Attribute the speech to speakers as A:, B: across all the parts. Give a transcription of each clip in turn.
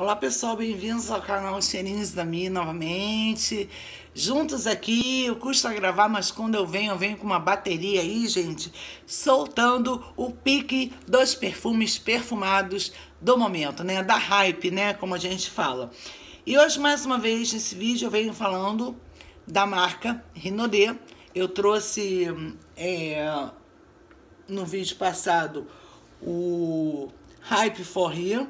A: Olá pessoal, bem-vindos ao canal Cheirinhos da Mi novamente. Juntos aqui, custa gravar, mas quando eu venho, eu venho com uma bateria aí, gente, soltando o pique dos perfumes perfumados do momento, né? Da hype, né? Como a gente fala. E hoje, mais uma vez, nesse vídeo, eu venho falando da marca Rinodê. Eu trouxe é, no vídeo passado o Hype for Here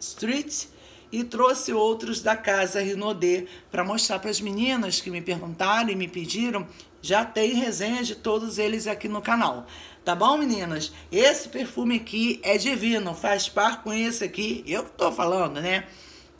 A: Street e trouxe outros da casa Rinodê para mostrar para as meninas que me perguntaram e me pediram. Já tem resenha de todos eles aqui no canal. Tá bom, meninas? Esse perfume aqui é divino, faz par com esse aqui. Eu tô falando, né?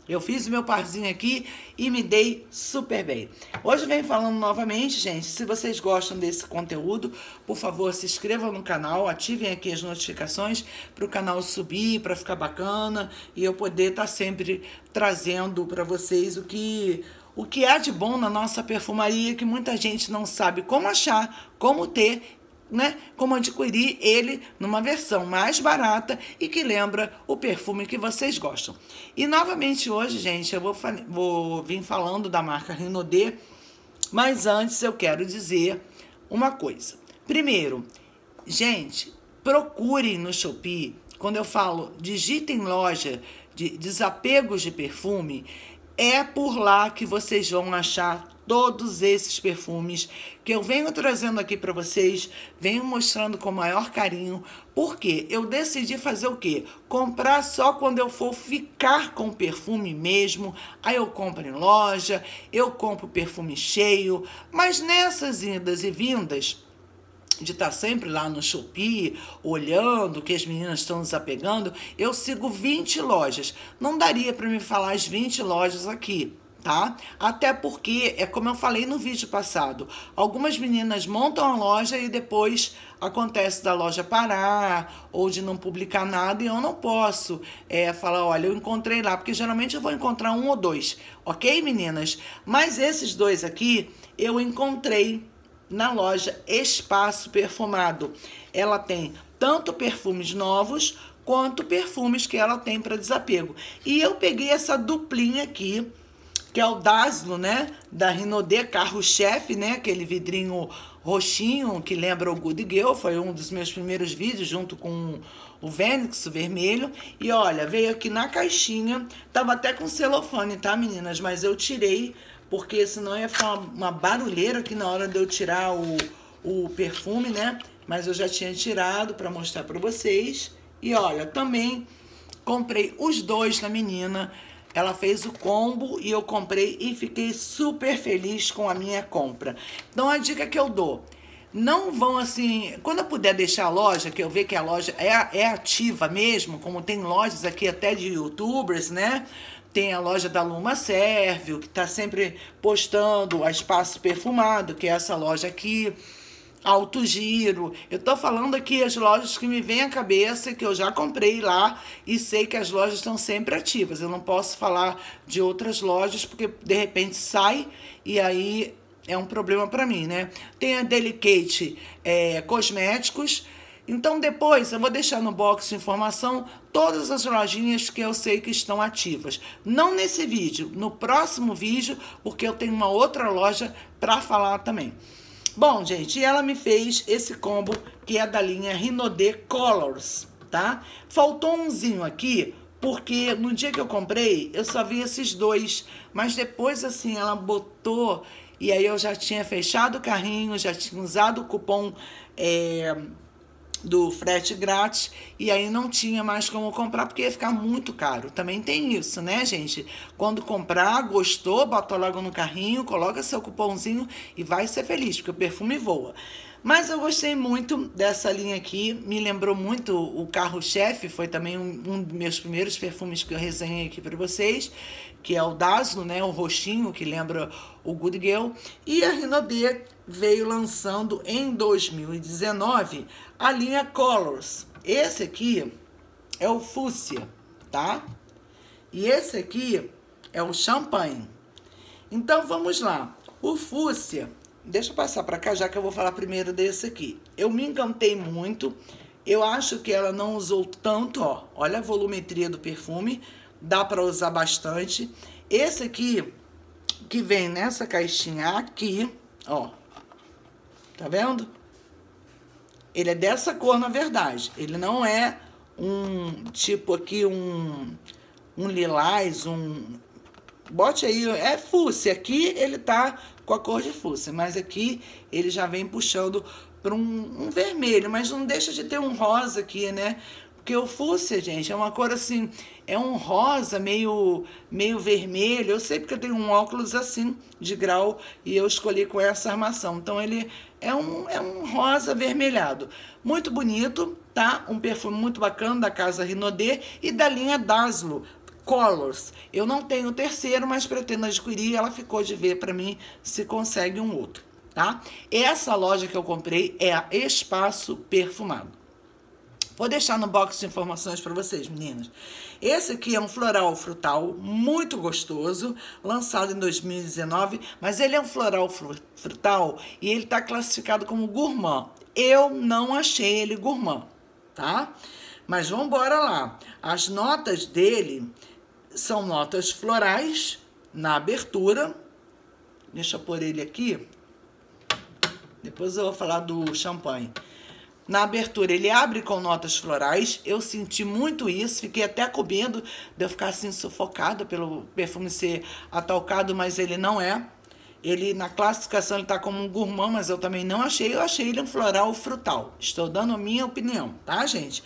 A: Eu fiz o meu parzinho aqui e me dei super bem. Hoje venho falando novamente, gente, se vocês gostam desse conteúdo, por favor, se inscrevam no canal, ativem aqui as notificações para o canal subir, para ficar bacana e eu poder estar tá sempre trazendo para vocês o que o que há de bom na nossa perfumaria que muita gente não sabe como achar, como ter né, como adquirir ele numa versão mais barata e que lembra o perfume que vocês gostam. E novamente hoje, gente, eu vou, vou vir falando da marca Renaudet, mas antes eu quero dizer uma coisa. Primeiro, gente, procurem no Shopee, quando eu falo digitem loja de desapegos de perfume, é por lá que vocês vão achar todos esses perfumes que eu venho trazendo aqui para vocês, venho mostrando com maior carinho, porque eu decidi fazer o quê? Comprar só quando eu for ficar com perfume mesmo. Aí eu compro em loja, eu compro perfume cheio, mas nessas idas e vindas, de estar tá sempre lá no Shopee, olhando o que as meninas estão desapegando, eu sigo 20 lojas. Não daria para me falar as 20 lojas aqui tá? Até porque, é como eu falei no vídeo passado, algumas meninas montam a loja e depois acontece da loja parar ou de não publicar nada e eu não posso é, falar, olha, eu encontrei lá, porque geralmente eu vou encontrar um ou dois, ok, meninas? Mas esses dois aqui eu encontrei na loja Espaço Perfumado. Ela tem tanto perfumes novos quanto perfumes que ela tem para desapego. E eu peguei essa duplinha aqui, que é o Daslo, né? Da Rinodê, carro-chefe, né? Aquele vidrinho roxinho que lembra o Good Girl, foi um dos meus primeiros vídeos junto com o Vênix vermelho. E olha, veio aqui na caixinha, tava até com celofane, tá, meninas? Mas eu tirei, porque senão ia ficar uma, barulheira aqui na hora de eu tirar o, o perfume, né? Mas eu já tinha tirado para mostrar para vocês. E olha, também comprei os dois na menina ela fez o combo e eu comprei e fiquei super feliz com a minha compra. Então a dica que eu dou, não vão assim, quando eu puder deixar a loja, que eu ver que a loja é, é ativa mesmo, como tem lojas aqui até de youtubers, né? Tem a loja da Luma Sérvio, que tá sempre postando a Espaço Perfumado, que é essa loja aqui alto giro. Eu tô falando aqui as lojas que me vêm à cabeça, que eu já comprei lá e sei que as lojas estão sempre ativas. Eu não posso falar de outras lojas porque de repente sai e aí é um problema para mim, né? Tem a Delicate é, Cosméticos. Então depois eu vou deixar no box de informação todas as lojinhas que eu sei que estão ativas. Não nesse vídeo, no próximo vídeo, porque eu tenho uma outra loja para falar também. Bom, gente, ela me fez esse combo que é da linha Rinode Colors, tá? Faltou umzinho aqui, porque no dia que eu comprei, eu só vi esses dois. Mas depois, assim, ela botou... E aí eu já tinha fechado o carrinho, já tinha usado o cupom... É, do frete grátis e aí não tinha mais como comprar porque ia ficar muito caro. Também tem isso, né, gente? Quando comprar, gostou, bota logo no carrinho, coloca seu cupomzinho e vai ser feliz, porque o perfume voa. Mas eu gostei muito dessa linha aqui, me lembrou muito o carro-chefe, foi também um, um, dos meus primeiros perfumes que eu resenhei aqui para vocês, que é o Daslo, né, o roxinho, que lembra o Good Girl. E a Rinode veio lançando em 2019 a linha Colors. Esse aqui é o Fúcsia, tá? E esse aqui é o Champagne. Então vamos lá. O Fúcsia Deixa eu passar para cá, já que eu vou falar primeiro desse aqui. Eu me encantei muito. Eu acho que ela não usou tanto, ó. Olha a volumetria do perfume. dá para usar bastante. Esse aqui, que vem nessa caixinha aqui, ó, tá vendo? Ele é dessa cor, na verdade. Ele não é um, tipo aqui, um, um lilás, um... Bote aí, é fúcsia. Aqui ele tá com a cor de fúcsia, mas aqui ele já vem puxando para um, um vermelho, mas não deixa de ter um rosa aqui, né? Porque o fúcsia, gente, é uma cor assim, é um rosa meio, meio vermelho. Eu sei porque eu tenho um óculos assim de grau e eu escolhi com essa armação. Então ele é um, é um rosa avermelhado. Muito bonito, tá? Um perfume muito bacana da casa Rinodê e da linha Daslo. Colors. Eu não tenho o terceiro, mas pretendo adquirir. Ela ficou de ver para mim se consegue um outro, tá? Essa loja que eu comprei é a Espaço Perfumado. Vou deixar no box de informações para vocês, meninas. Esse aqui é um floral frutal muito gostoso, lançado em 2019, mas ele é um floral frutal e ele está classificado como gourmand. Eu não achei ele gourmand, tá? Mas vamos embora lá. As notas dele são notas florais na abertura. Deixa eu pôr ele aqui. Depois eu vou falar do champanhe. Na abertura ele abre com notas florais. Eu senti muito isso, fiquei até com medo de eu ficar assim sufocada pelo perfume ser atalcado, mas ele não é. Ele na classificação ele está como um gourmand, mas eu também não achei. Eu achei ele um floral frutal. Estou dando a minha opinião, tá, gente?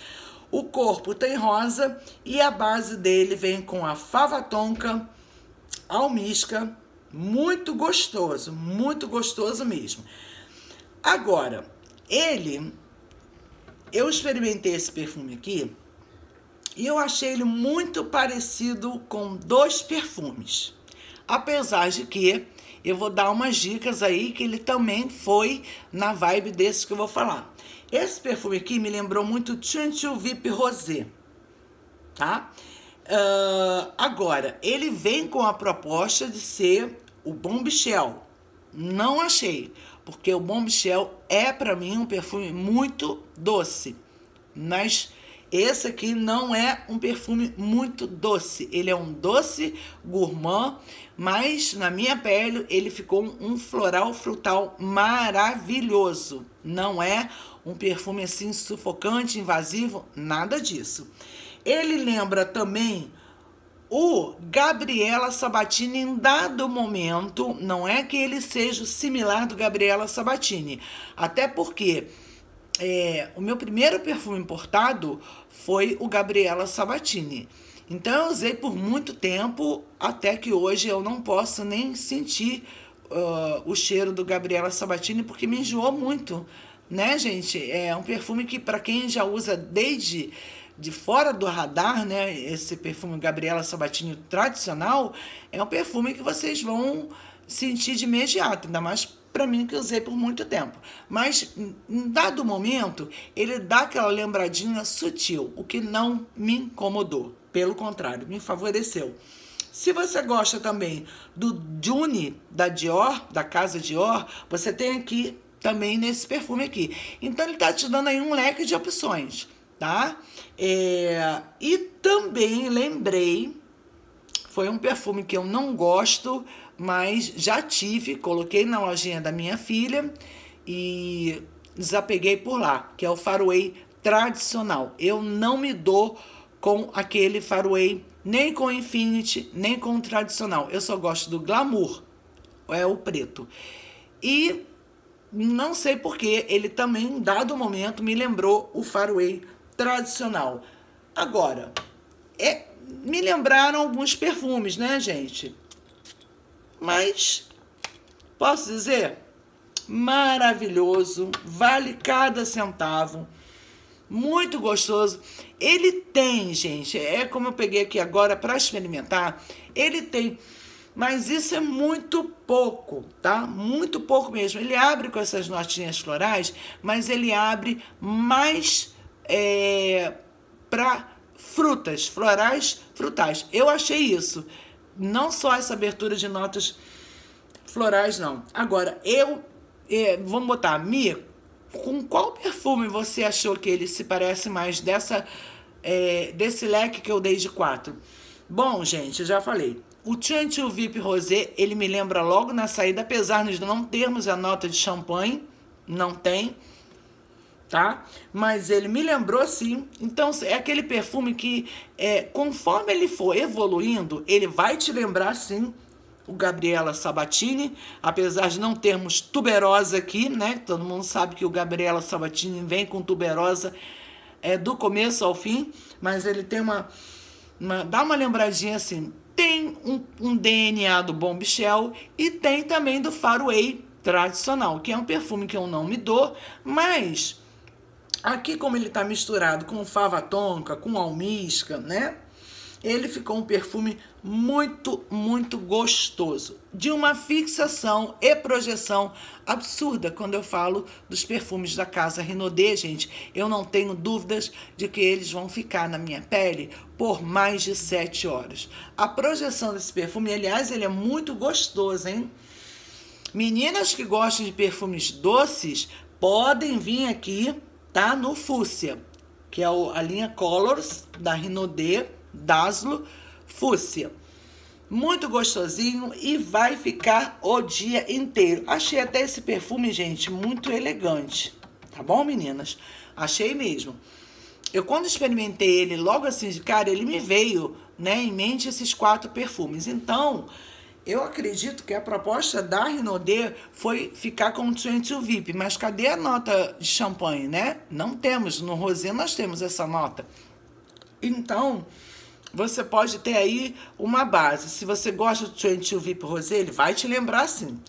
A: O corpo tem rosa e a base dele vem com a fava tonka, almisca, muito gostoso, muito gostoso mesmo. Agora, ele eu experimentei esse perfume aqui e eu achei ele muito parecido com dois perfumes. Apesar de que eu vou dar umas dicas aí que ele também foi na vibe desse que eu vou falar. Esse perfume aqui me lembrou muito Chantil VIP Rosé, tá? Uh, agora, ele vem com a proposta de ser o Bombshell. Não achei porque o Bombshell é para mim um perfume muito doce. Mas esse aqui não é um perfume muito doce. Ele é um doce gourmand, mas na minha pele ele ficou um floral frutal maravilhoso. Não é um perfume assim sufocante, invasivo, nada disso. Ele lembra também o Gabriela Sabatini em dado momento, não é que ele seja similar do Gabriela Sabatini, até porque é, o meu primeiro perfume importado foi o Gabriela Sabatini. Então eu usei por muito tempo, até que hoje eu não posso nem sentir uh, o cheiro do Gabriela Sabatini, porque me enjoou muito, né, gente? É um perfume que para quem já usa desde de fora do radar, né? Esse perfume Gabriela Sabatini tradicional é um perfume que vocês vão sentir de imediato, ainda mais para mim que usei por muito tempo. Mas em dado momento, ele dá aquela lembradinha sutil, o que não me incomodou, pelo contrário, me favoreceu. Se você gosta também do June da Dior, da casa Dior, você tem aqui também nesse perfume aqui. Então ele está te dando aí um leque de opções tá? É, e também lembrei, foi um perfume que eu não gosto, mas já tive, coloquei na lojinha da minha filha e desapeguei por lá, que é o Faraway tradicional. Eu não me dou com aquele Faraway, nem com Infinity, nem com o tradicional. Eu só gosto do Glamour, é o preto. E não sei porque ele também, em dado momento, me lembrou o Faraway tradicional. Agora, é, me lembraram alguns perfumes, né, gente? Mas, posso dizer, maravilhoso, vale cada centavo, muito gostoso. Ele tem, gente, é como eu peguei aqui agora para experimentar, ele tem, mas isso é muito pouco, tá? Muito pouco mesmo. Ele abre com essas notinhas florais, mas ele abre mais é, para frutas, florais, frutais. Eu achei isso. Não só essa abertura de notas florais, não. Agora, eu. É, vamos botar, Mi, com qual perfume você achou que ele se parece mais dessa, é, desse leque que eu dei de quatro? Bom, gente, eu já falei. O Chantil VIP Rosé, ele me lembra logo na saída, apesar de não termos a nota de champanhe, não tem, tá? Mas ele me lembrou sim. Então, é aquele perfume que, é, conforme ele for evoluindo, ele vai te lembrar sim o Gabriela Sabatini, apesar de não termos tuberosa aqui, né? Todo mundo sabe que o Gabriela Sabatini vem com tuberosa é, do começo ao fim, mas ele tem uma, uma dá uma lembradinha assim, tem um, um DNA do Bom Bichel e tem também do Faraway tradicional, que é um perfume que eu não me dou, mas aqui como ele está misturado com fava tonka, com almisca, né? ele ficou um perfume muito, muito gostoso. De uma fixação e projeção absurda quando eu falo dos perfumes da casa Renaudet, gente. Eu não tenho dúvidas de que eles vão ficar na minha pele por mais de sete horas. A projeção desse perfume, aliás, ele é muito gostoso, hein? Meninas que gostam de perfumes doces podem vir aqui, tá? No Fúcsia, que é a linha Colors da Renaudet Daslo Fúcsia. Muito gostosinho e vai ficar o dia inteiro. Achei até esse perfume, gente, muito elegante. Tá bom, meninas? Achei mesmo. Eu, quando experimentei ele logo assim de cara, ele me veio né, em mente esses quatro perfumes. Então, eu acredito que a proposta da Renaudet foi ficar com o 22 VIP. Mas cadê a nota de champanhe, né? Não temos. No Rosé nós temos essa nota. Então, você pode ter aí uma base. Se você gosta do 22 VIP Rosé, ele vai te lembrar sim.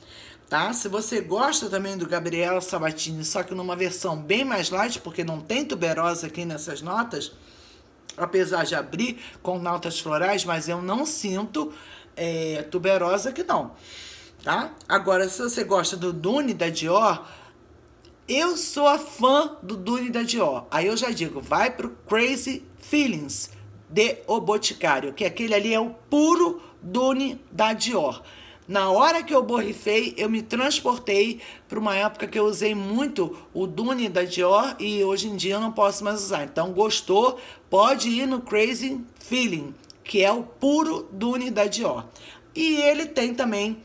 A: Tá? Se você gosta também do Gabriela Sabatini, só que numa versão bem mais light, porque não tem tuberosa aqui nessas notas, apesar de abrir com notas florais, mas eu não sinto é, tuberosa aqui não. Tá? Agora, se você gosta do Dune da Dior, eu sou a fã do Dune da Dior. Aí eu já digo, vai pro Crazy Feelings de O Boticário, que aquele ali é o puro Dune da Dior. Na hora que eu borrifei, eu me transportei para uma época que eu usei muito o Dune da Dior e hoje em dia eu não posso mais usar. Então, gostou? Pode ir no Crazy Feeling, que é o puro Dune da Dior. E ele tem também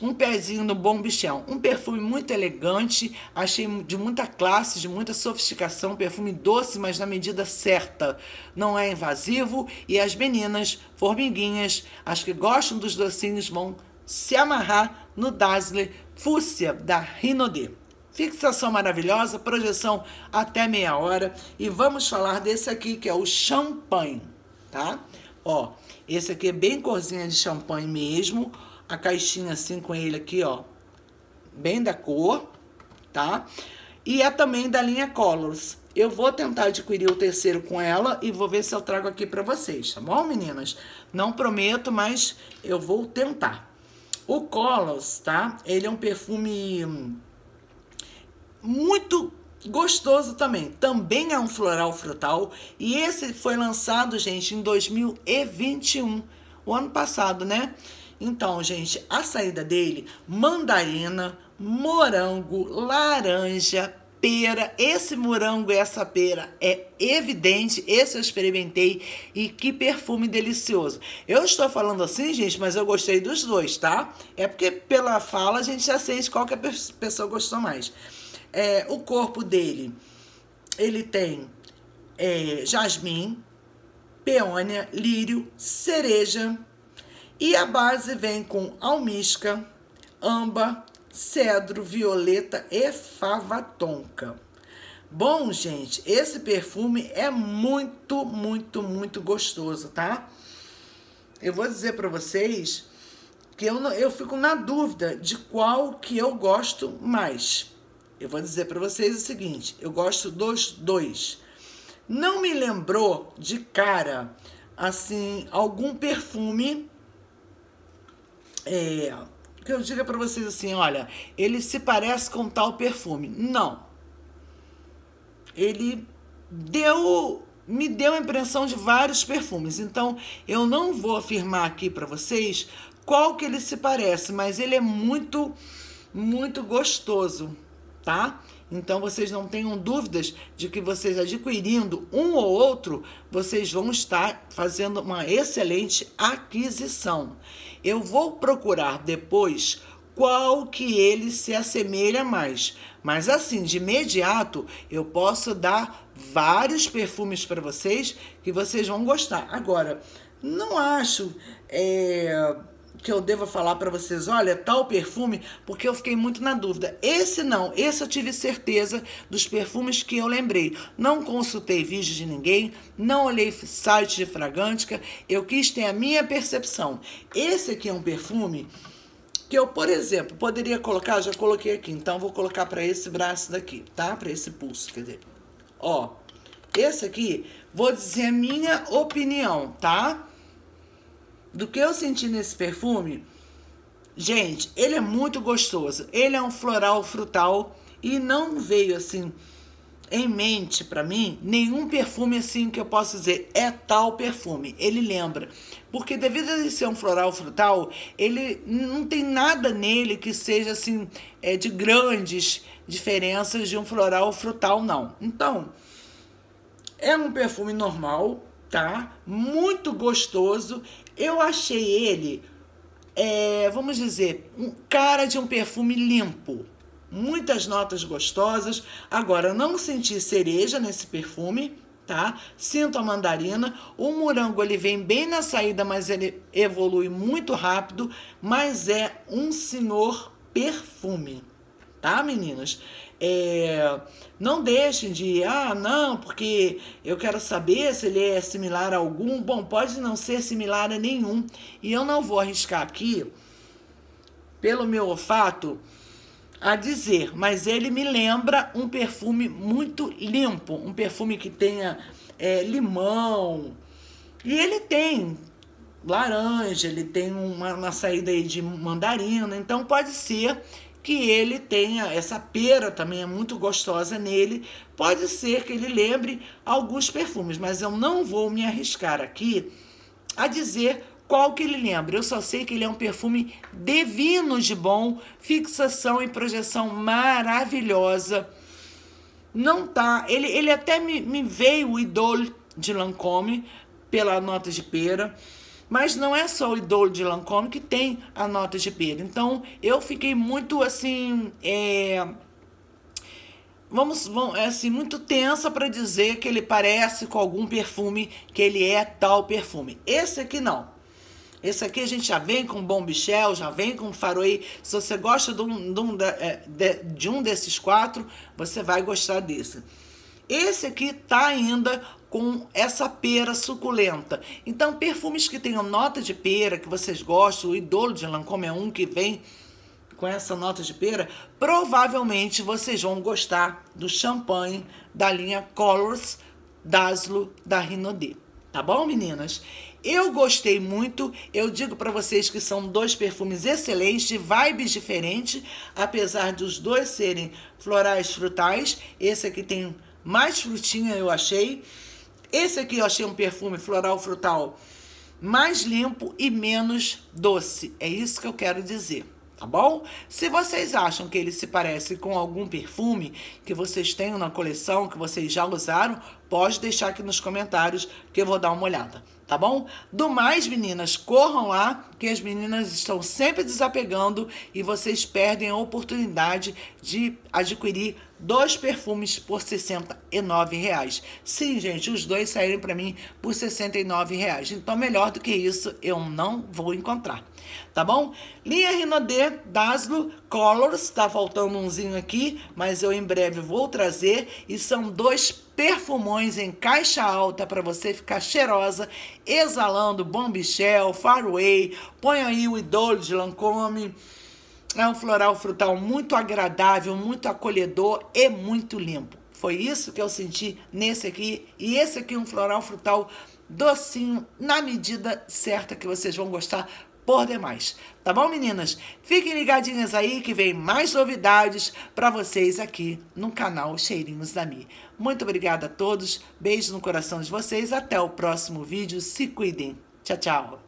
A: um pezinho no Bom Bichão. Um perfume muito elegante, achei de muita classe, de muita sofisticação, perfume doce, mas na medida certa. Não é invasivo e as meninas, formiguinhas, as que gostam dos docinhos vão se amarrar no Dazzler Fúcsia da Rinode. Fixação maravilhosa, projeção até meia hora e vamos falar desse aqui que é o champanhe, tá? Ó, esse aqui é bem corzinha de champanhe mesmo a caixinha assim com ele aqui, ó, bem da cor, tá? E é também da linha Colors. Eu vou tentar adquirir o terceiro com ela e vou ver se eu trago aqui pra vocês, tá bom, meninas? Não prometo, mas eu vou tentar. O Colors, tá? Ele é um perfume muito gostoso também. Também é um floral frutal. E esse foi lançado, gente, em 2021. O ano passado, né? Então, gente, a saída dele, mandarina, morango, laranja, pera. Esse morango e essa pera é evidente, esse eu experimentei e que perfume delicioso. Eu estou falando assim, gente, mas eu gostei dos dois, tá? É porque pela fala a gente já sente qual que a pessoa gostou mais. É, o corpo dele, ele tem é, jasmim, peônia, lírio, cereja, e a base vem com almisca, amba, cedro, violeta e fava tonka. Bom, gente, esse perfume é muito, muito, muito gostoso, tá? Eu vou dizer para vocês que eu, eu fico na dúvida de qual que eu gosto mais. Eu vou dizer para vocês o seguinte, eu gosto dos dois. Não me lembrou de cara, assim, algum perfume é, que eu diga para vocês assim, olha, ele se parece com tal perfume. Não. Ele deu me deu a impressão de vários perfumes. Então, eu não vou afirmar aqui para vocês qual que ele se parece, mas ele é muito muito gostoso, tá? Então vocês não tenham dúvidas de que vocês adquirindo um ou outro, vocês vão estar fazendo uma excelente aquisição. Eu vou procurar depois qual que ele se assemelha mais. Mas assim, de imediato, eu posso dar vários perfumes para vocês que vocês vão gostar. Agora, não acho é, que eu deva falar para vocês, olha, tal perfume, porque eu fiquei muito na dúvida. Esse não, esse eu tive certeza dos perfumes que eu lembrei. Não consultei vídeos de ninguém, não olhei site de fragântica, eu quis ter a minha percepção. Esse aqui é um perfume que eu, por exemplo, poderia colocar, já coloquei aqui, então vou colocar para esse braço daqui, tá? Para esse pulso, quer dizer. Ó, esse aqui, vou dizer a minha opinião, tá? Do que eu senti nesse perfume, gente, ele é muito gostoso. Ele é um floral frutal e não veio assim em mente para mim nenhum perfume assim que eu possa dizer é tal perfume. Ele lembra. Porque devido a ele ser um floral frutal, ele não tem nada nele que seja assim é, de grandes diferenças de um floral frutal, não. Então, é um perfume normal, tá? Muito gostoso. Eu achei ele, é, vamos dizer, um cara de um perfume limpo muitas notas gostosas. Agora, não senti cereja nesse perfume, tá? Sinto a mandarina. O morango ele vem bem na saída, mas ele evolui muito rápido, mas é um senhor perfume, tá, meninas? É, não deixem de, ah, não, porque eu quero saber se ele é similar a algum. Bom, pode não ser similar a nenhum. E eu não vou arriscar aqui, pelo meu olfato, a dizer, mas ele me lembra um perfume muito limpo, um perfume que tenha é, limão. E ele tem laranja, ele tem uma, uma saída aí de mandarina, então pode ser que ele tenha essa pera também é muito gostosa nele. Pode ser que ele lembre alguns perfumes, mas eu não vou me arriscar aqui a dizer qual que ele lembra? Eu só sei que ele é um perfume divino de bom, fixação e projeção maravilhosa. Não tá. Ele, ele até me, me veio o Idol de Lancôme pela nota de pera. Mas não é só o Idol de Lancôme que tem a nota de pera. Então eu fiquei muito assim. É, vamos, vamos é assim, muito tensa para dizer que ele parece com algum perfume, que ele é tal perfume. Esse aqui não. Esse aqui a gente já vem com Bom Bichel, já vem com Faroe. Se você gosta de um, de, um, é, de, de um desses quatro, você vai gostar desse. Esse aqui tá ainda com essa pera suculenta. Então, perfumes que tenham nota de pera, que vocês gostam, o Idolo de Lancôme é um que vem com essa nota de pera, provavelmente vocês vão gostar do champanhe da linha Colors Daslo da Rinodê. Tá bom, meninas? Eu gostei muito. Eu digo para vocês que são dois perfumes excelentes, vibes diferentes, apesar dos dois serem florais frutais. Esse aqui tem mais frutinha, eu achei. Esse aqui eu achei um perfume floral frutal mais limpo e menos doce. É isso que eu quero dizer tá bom? Se vocês acham que ele se parece com algum perfume que vocês tenham na coleção, que vocês já usaram, pode deixar aqui nos comentários que eu vou dar uma olhada, tá bom? Do mais, meninas, corram lá, que as meninas estão sempre desapegando e vocês perdem a oportunidade de adquirir dois perfumes por 69 reais. Sim, gente, os dois saíram para mim por 69 reais. Então, melhor do que isso, eu não vou encontrar. Tá bom? Linha Rinodê Daslo Colors, tá faltando umzinho aqui, mas eu em breve vou trazer. E são dois perfumões em caixa alta para você ficar cheirosa, exalando Bombichel, Farway. Põe aí o Idolo de Lancôme. É um floral frutal muito agradável, muito acolhedor e muito limpo. Foi isso que eu senti nesse aqui. E esse aqui é um floral frutal docinho, na medida certa que vocês vão gostar por demais. Tá bom, meninas? Fiquem ligadinhas aí que vem mais novidades para vocês aqui no canal Cheirinhos da Mi. Muito obrigada a todos. Beijo no coração de vocês. Até o próximo vídeo. Se cuidem. Tchau, tchau.